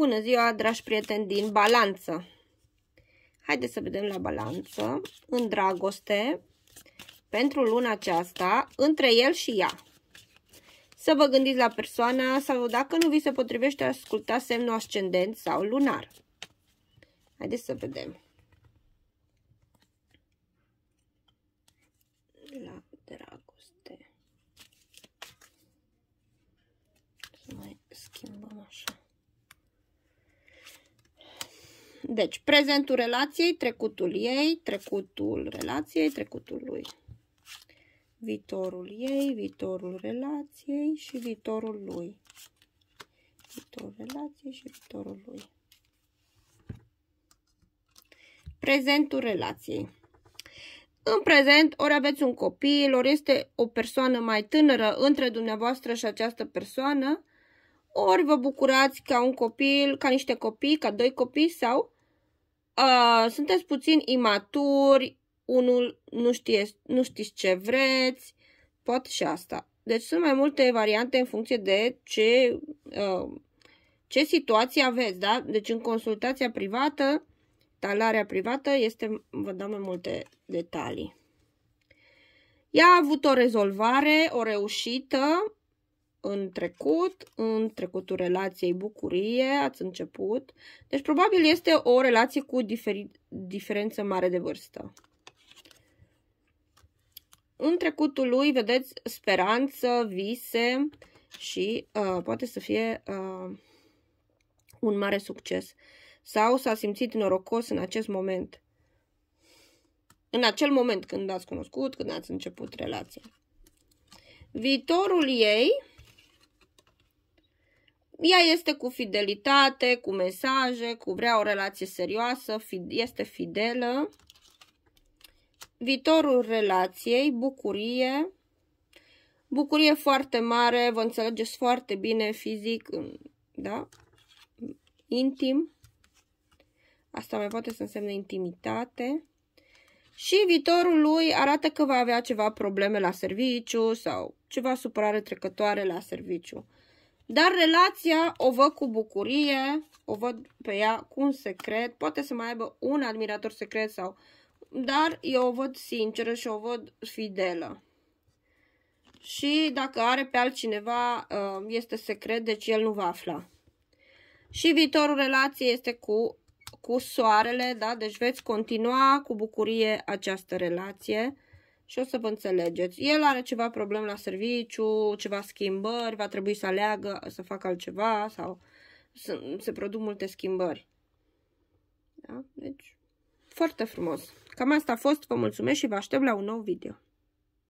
Bună ziua, dragi prieteni din balanță! Haideți să vedem la balanță, în dragoste, pentru luna aceasta, între el și ea. Să vă gândiți la persoana sau dacă nu vi se potrivește, asculta semnul ascendent sau lunar. Haideți să vedem. La dragoste. Să mai schimbăm așa. Deci, prezentul relației, trecutul ei, trecutul relației, trecutul lui. Viitorul ei, viitorul relației și viitorul lui. Viitorul relației și viitorul lui. Prezentul relației. În prezent, ori aveți un copil, ori este o persoană mai tânără între dumneavoastră și această persoană, ori vă bucurați ca un copil, ca niște copii, ca doi copii sau uh, sunteți puțin imaturi, unul nu, știe, nu știți ce vreți, poate și asta. Deci sunt mai multe variante în funcție de ce, uh, ce situație aveți, da? Deci în consultația privată, talarea privată, este, vă dau mai multe detalii. Ea a avut o rezolvare, o reușită, în trecut, în trecutul relației bucurie, ați început. Deci probabil este o relație cu diferi, diferență mare de vârstă. În trecutul lui, vedeți, speranță, vise și uh, poate să fie uh, un mare succes. Sau s-a simțit norocos în acest moment. În acel moment când ați cunoscut, când ați început relația. Viitorul ei ea este cu fidelitate, cu mesaje, cu vrea o relație serioasă, este fidelă. Viitorul relației, bucurie. Bucurie foarte mare, vă înțelegeți foarte bine fizic, da? Intim. Asta mai poate să însemne intimitate. Și viitorul lui arată că va avea ceva probleme la serviciu sau ceva supărare trecătoare la serviciu. Dar relația o văd cu bucurie, o văd pe ea cu un secret, poate să mai aibă un admirator secret sau... Dar eu o văd sinceră și o văd fidelă. Și dacă are pe altcineva, uh, este secret, deci el nu va afla. Și viitorul relației este cu, cu soarele, da? Deci veți continua cu bucurie această relație și o să vă înțelegeți. El are ceva problem la serviciu, ceva schimbări, va trebui să aleagă să facă altceva sau să, se produc multe schimbări. Da? Deci, foarte frumos. Cam asta a fost, vă mulțumesc și vă aștept la un nou video.